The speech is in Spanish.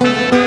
Música